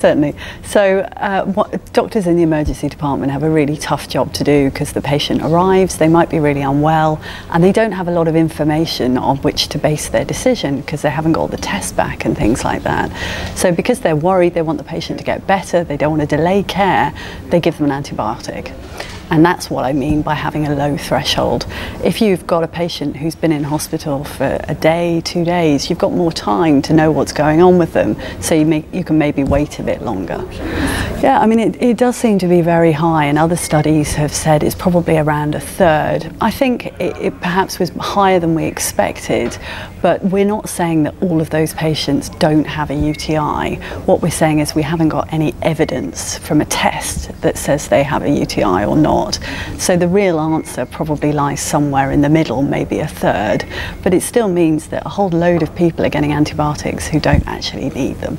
Certainly. So, uh, what, doctors in the emergency department have a really tough job to do because the patient arrives, they might be really unwell, and they don't have a lot of information on which to base their decision because they haven't got the test back and things like that. So, because they're worried, they want the patient to get better, they don't want to delay care, they give them an antibiotic. And that's what I mean by having a low threshold. If you've got a patient who's been in hospital for a day, two days, you've got more time to know what's going on with them, so you, may, you can maybe wait a bit longer. Yeah, I mean, it, it does seem to be very high, and other studies have said it's probably around a third. I think it, it perhaps was higher than we expected, but we're not saying that all of those patients don't have a UTI. What we're saying is we haven't got any evidence from a test that says they have a UTI or not not. So the real answer probably lies somewhere in the middle, maybe a third, but it still means that a whole load of people are getting antibiotics who don't actually need them.